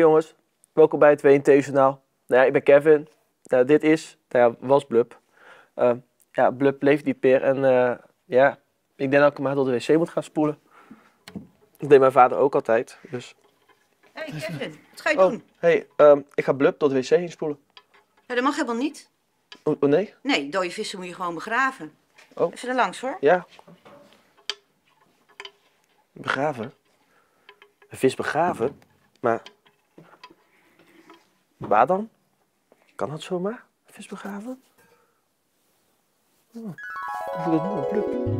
Jongens, welkom bij het WNT-journaal. Nou ja, ik ben Kevin. Nou, dit is, nou ja, was Blub. Uh, ja, Blub leeft niet meer en uh, ja, ik denk dat ik maar door de wc moet gaan spoelen. Dat deed mijn vader ook altijd, dus... Hé hey Kevin, wat ga je Oh, doen? hey, um, ik ga Blub door de wc heen spoelen. Ja, dat mag helemaal niet. Oh, oh, nee? Nee, dode vissen moet je gewoon begraven. Oh. Even er langs hoor. Ja. Begraven? Een vis begraven? Maar... Waar dan? Kan dat zomaar? Een vis begraven? Of ik dat nu een pluk?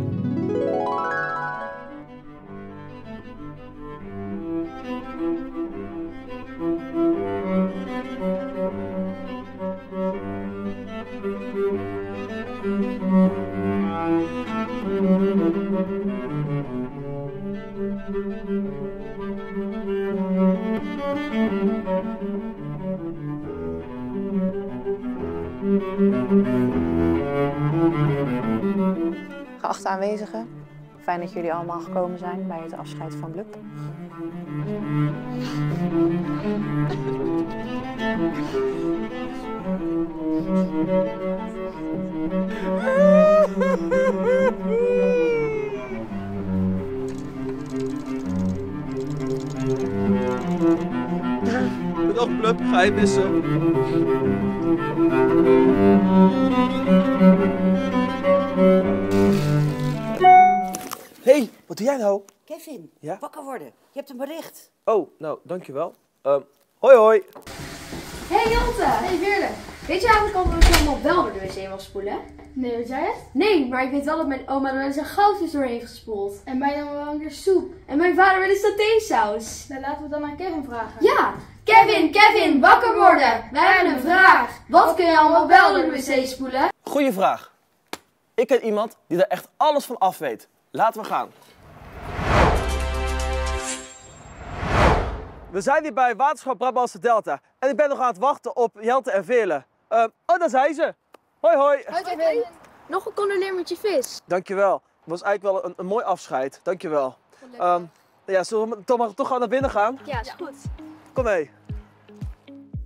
Geachte aanwezigen, fijn dat jullie allemaal gekomen zijn bij het afscheid van Blub. Bedankt Blub, ga je missen. Doe jij nou? Kevin, Ja? wakker worden. Je hebt een bericht. Oh, nou, dankjewel. Um, hoi hoi. Hey Jante! Hey Veerle! Weet je eigenlijk al dat ik allemaal wel door de wc mag spoelen? Nee, weet jij het? Nee, maar ik weet wel dat mijn oma er wel eens een goudvis doorheen gespoeld. En mij dan wel een keer soep. En mijn vader wel eens satésaus. Dan laten we het dan aan Kevin vragen. Ja! Kevin, Kevin, wakker worden! Wij hebben een vraag! Wat kun je allemaal wel door de wc spoelen? Goeie vraag. Ik ken iemand die er echt alles van af weet. Laten we gaan. We zijn hier bij Waterschap Brabantse Delta. En ik ben nog aan het wachten op Jelte en Veerle. Uh, oh, daar zijn ze. Hoi, hoi. Nog een condoleer met je vis. Dankjewel. Het was eigenlijk wel een, een mooi afscheid. Dankjewel. Um, ja, zullen we toch, maar, toch gaan naar binnen gaan? Ja, is goed. Kom mee.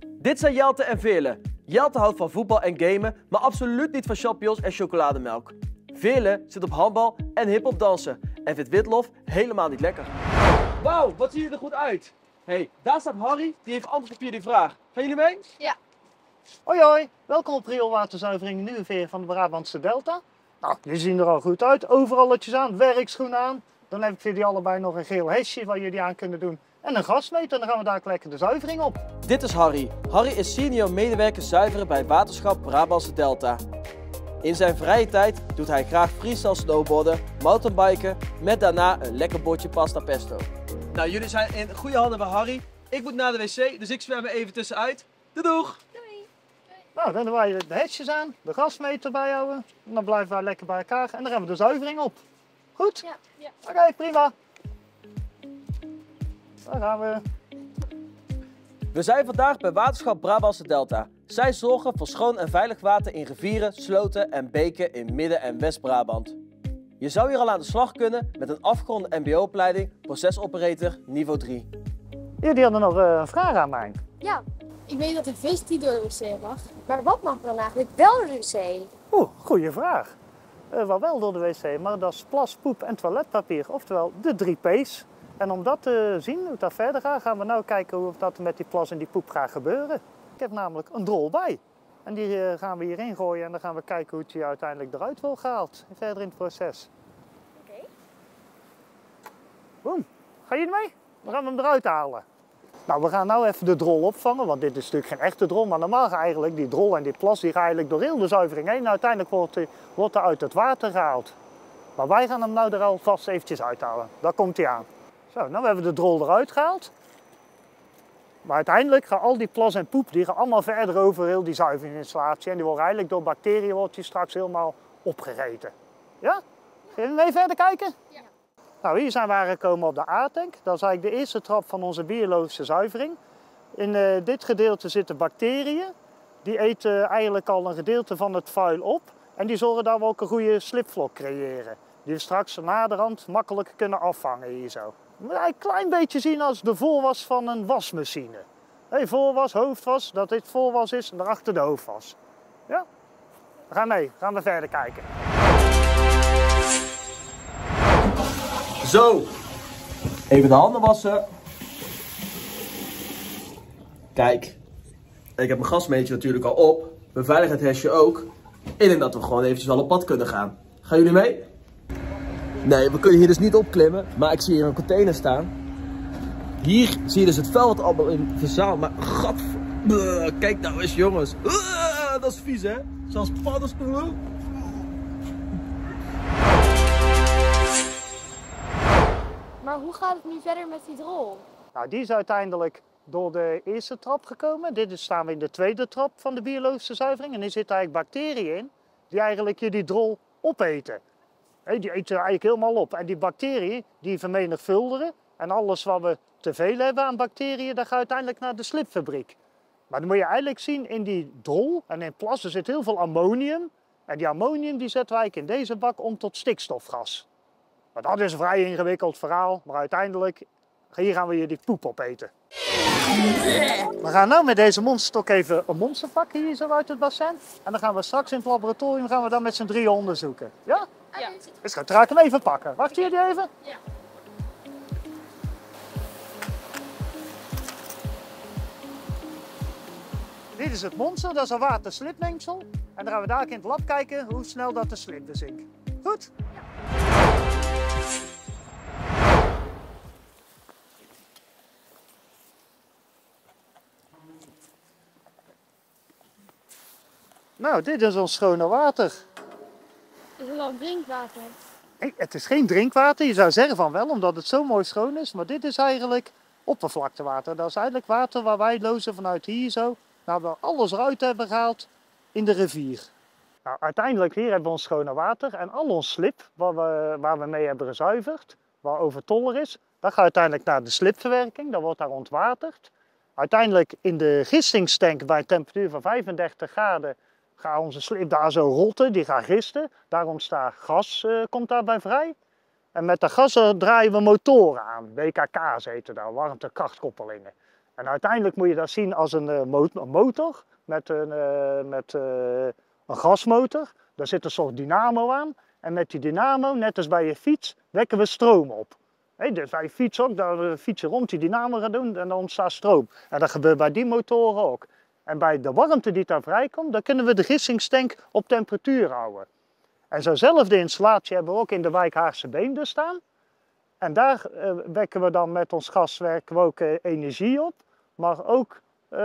Dit zijn Jelte en Veerle. Jelte houdt van voetbal en gamen, maar absoluut niet van champignons en chocolademelk. Veerle zit op handbal en hip-hop dansen en vindt witlof helemaal niet lekker. Wauw, wat zie je er goed uit. Hey, daar staat Harry, die heeft antwoord op jullie vraag. Gaan jullie mee? Hoi hoi, welkom op rioolwaterzuivering Nieuweveer van de Brabantse Delta. Nou, jullie zien er al goed uit, overalletjes aan, werkschoenen aan. Dan heb ik voor jullie allebei nog een geel hesje waar jullie aan kunnen doen. En een gasmeter, dan gaan we daar lekker de zuivering op. Dit is Harry. Harry is senior medewerker zuiveren bij Waterschap Brabantse Delta. In zijn vrije tijd doet hij graag freestyle snowboarden, mountainbiken met daarna een lekker bordje pasta pesto. Nou, jullie zijn in goede handen bij Harry. Ik moet naar de wc, dus ik zwem er even tussenuit. Doei doeg! Nou, dan doen wij de hesjes aan, de gasmeter bijhouden. En dan blijven wij lekker bij elkaar en dan gaan we de zuivering op. Goed? Ja, ja. Oké, prima. Daar gaan we. We zijn vandaag bij Waterschap Brabantse Delta. Zij zorgen voor schoon en veilig water in rivieren, sloten en beken in Midden- en West-Brabant. Je zou hier al aan de slag kunnen met een afgeronde mbo-opleiding procesoperator niveau 3. Jullie hadden nog eh, een vraag aan mij. Ja, ik weet dat een vis niet door de wc mag. Maar wat mag er dan eigenlijk wel door de wc? Oeh, goede vraag. Eh wel wel door de wc, maar dat is plas, poep en toiletpapier. Oftewel de drie P's. En om dat te zien, hoe dat verder gaat, gaan we nou kijken hoe dat met die plas en die poep gaat gebeuren. Ik heb namelijk een drol bij. En die eh, gaan we hierin gooien en dan gaan we kijken hoe het die uiteindelijk eruit wordt gehaald. Verder in het proces. Oké. Boom. Ga je mee? Dan gaan we hem eruit halen. Nou, we gaan nou even de drol opvangen, want dit is natuurlijk geen echte drol. Maar normaal gaat eigenlijk die drol en die plas, die gaan eigenlijk door heel de zuivering heen. En uiteindelijk wordt hij wordt er uit het water gehaald. Maar wij gaan hem nou er alvast eventjes uithalen. Daar komt hij aan. Zo, nou hebben we de drol eruit gehaald. Maar uiteindelijk gaan al die plas en poep, die gaan allemaal verder over heel die zuiveringsinstallatie. En die worden eigenlijk door bacteriën wordt die straks helemaal opgereten. Ja? Ga je mee verder kijken? Ja. Nou, hier zijn we aangekomen op de A-tank. Dat is eigenlijk de eerste trap van onze biologische zuivering. In eh, dit gedeelte zitten bacteriën. Die eten eigenlijk al een gedeelte van het vuil op. En die zorgen dat we ook een goede slipvlok creëren. Die we straks naderhand makkelijk kunnen afvangen hier zo. Je een klein beetje zien als de voorwas van een wasmachine. Hey, voorwas, hoofdwas, dat dit voorwas is en daarachter de hoofdwas. Ja? We gaan mee, gaan we verder kijken. Zo. Even de handen wassen. Kijk. Ik heb mijn gasmeetje natuurlijk al op. Mijn veiligheidshesje ook. Denk dat we gewoon eventjes wel op pad kunnen gaan. Gaan jullie mee? Nee, we kunnen hier dus niet opklimmen. Maar ik zie hier een container staan. Hier zie je dus het vuil wat allemaal in verzaald. Maar gat... Bleh, Kijk nou eens jongens. Uh, dat is vies hè. Zoals paddenstoelen. Maar hoe gaat het nu verder met die drol? Nou, die is uiteindelijk door de eerste trap gekomen. Dit is, staan we in de tweede trap van de biologische zuivering. En hier zitten eigenlijk bacteriën in die eigenlijk je die drol opeten. Die eten eigenlijk helemaal op. En die bacteriën die vermenigvuldigen. En alles wat we te veel hebben aan bacteriën, dat gaat uiteindelijk naar de slipfabriek. Maar dan moet je eigenlijk zien in die drol en in plassen zit heel veel ammonium. En die ammonium die zetten eigenlijk in deze bak om tot stikstofgas. Maar dat is een vrij ingewikkeld verhaal. Maar uiteindelijk, hier gaan we hier die poep opeten. We gaan nu met deze monsterstok even een monster pakken hier zo uit het bassin. En dan gaan we straks in het laboratorium gaan we dat met z'n drieën onderzoeken. Ja? Ja. Dus ga ik hem even pakken. Wacht jullie even? Ja. Dit is het monster, dat is een waterslipmengsel. En dan gaan we daar in het lab kijken hoe snel dat de slip bezinkt. Goed? Nou, dit is ons schone water. Drinkwater? Het is geen drinkwater, je zou zeggen van wel, omdat het zo mooi schoon is. Maar dit is eigenlijk oppervlaktewater. Dat is eigenlijk water waar wij lozen vanuit hier zo. Nou, we alles eruit hebben gehaald in de rivier. Nou, uiteindelijk hier hebben we ons schone water en al ons slip waar we, waar we mee hebben gezuiverd, waar overtollig is, dat gaat uiteindelijk naar de slipverwerking, dat wordt daar ontwaterd. Uiteindelijk in de gistingstank bij een temperatuur van 35 graden gaat onze slip daar zo rotten, die gaat gisten. Daar ontstaat gas, eh, komt daarbij vrij. En met dat gas draaien we motoren aan, WKK's heten dat, warmtekrachtkoppelingen. En uiteindelijk moet je dat zien als een, eh, motor met, een, eh, met een gasmotor. Daar zit een soort dynamo aan. En met die dynamo, net als bij je fiets, wekken we stroom op. Hé, dus bij je fiets ook, daar fietsen rond die dynamo doen en dan ontstaat stroom. En dat gebeurt bij die motoren ook. En bij de warmte die daar vrijkomt, dan kunnen we de gissingstank op temperatuur houden. En zo'nzelfde installatie hebben we ook in de wijk Haagse Beemde staan. En daar eh, wekken we dan met ons gas werken we ook energie op. Maar ook eh,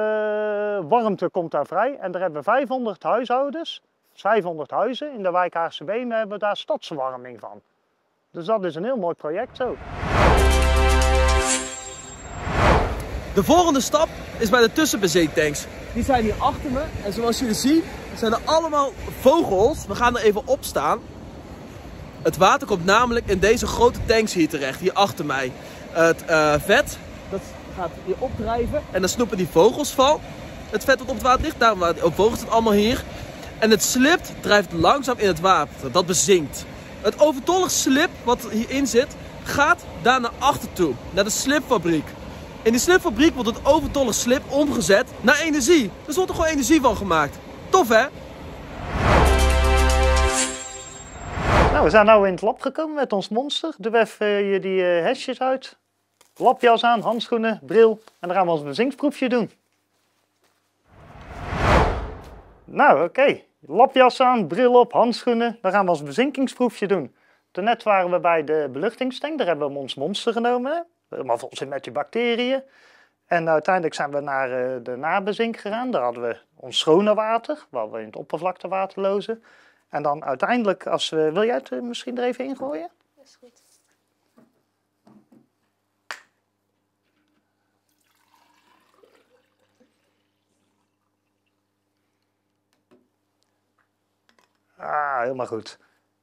warmte komt daar vrij. En daar hebben we 500 huishoudens, 500 huizen in de wijk Haagse Beemde hebben we daar stadsverwarming van. Dus dat is een heel mooi project zo. De volgende stap is bij de tussenbezeektanks. Die zijn hier achter me. En zoals jullie zien zijn er allemaal vogels. We gaan er even op staan. Het water komt namelijk in deze grote tanks hier terecht, hier achter mij. Het eh, vet, dat gaat hier opdrijven en dan snoepen die vogels van. Het vet wat op het water ligt, daarom waren die vogels het allemaal hier. En het slip drijft langzaam in het water, dat bezinkt. Het overtollig slip wat hierin zit, gaat daar naar achter toe, naar de slipfabriek. In die slipfabriek wordt het overtollig slip omgezet naar energie. Dus wordt er gewoon energie van gemaakt. Tof hè? Nou, we zijn nu in het lab gekomen met ons monster. Doe even eh, je die eh, hesjes uit. Labjas aan, handschoenen, bril. En dan gaan we ons bezinksproefje doen. Nou, oké. Labjas aan, bril op, handschoenen. Dan gaan we ons bezinkingsproefje doen. Daarnet waren we bij de beluchtingstank. Daar hebben we ons monster genomen. Helemaal vol zit met die bacteriën. En uiteindelijk zijn we naar eh, de nabezink gegaan. Daar hadden we ons schone water, waar we in het oppervlaktewater lozen. En dan uiteindelijk, als we, wil jij het eh, misschien er even ingooien? Dat is goed. Ah, helemaal goed.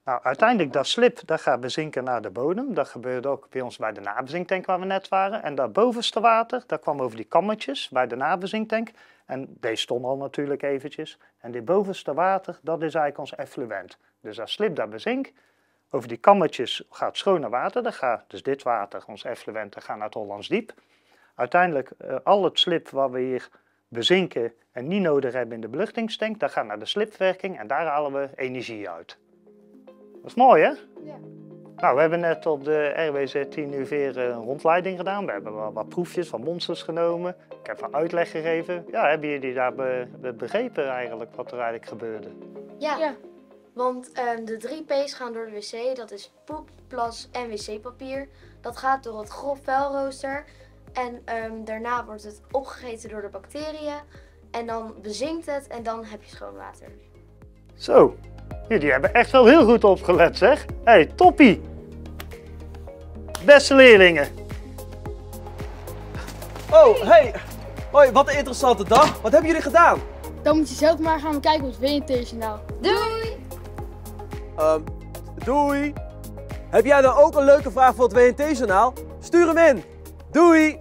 Nou, uiteindelijk dat slip, dat gaat bezinken naar de bodem. Dat gebeurde ook bij ons bij de nabezinktank waar we net waren. En dat bovenste water, dat kwam over die kammetjes bij de nabezinktank. En deze stond al natuurlijk eventjes. En dit bovenste water, dat is eigenlijk ons effluent. Dus dat slip dat bezink, Over die kammetjes gaat schone water. Dat gaat, dus dit water, ons effluent, dat gaat naar het Hollands Diep. Uiteindelijk, eh, al het slip wat we hier bezinken en niet nodig hebben in de beluchtingstank, dat gaat naar de slipwerking en daar halen we energie uit. Dat is mooi, hè? Ja. Nou, we hebben net op de RWZ 10 UV een rondleiding gedaan. We hebben wat proefjes van monsters genomen. Ik heb een uitleg gegeven. Ja, hebben jullie daar be- be- begrepen eigenlijk wat er eigenlijk gebeurde? Ja, Ja. want ehm, de drie P's gaan door de wc. Dat is poep, plas en wc-papier. Dat gaat door het grof vuilrooster. En ehm, daarna wordt het opgegeten door de bacteriën. En dan bezinkt het en dan heb je schoon water. Zo, jullie hebben echt wel heel goed opgelet zeg. Hé, hey, toppie! Beste leerlingen, Oh, hey. Hoi, wat een interessante dag. Wat hebben jullie gedaan? Dan moet je zelf maar gaan kijken op het WNT-journaal. Doei! Ehm, doei. Heb jij nou ook een leuke vraag voor het WNT-journaal? Stuur hem in. Doei.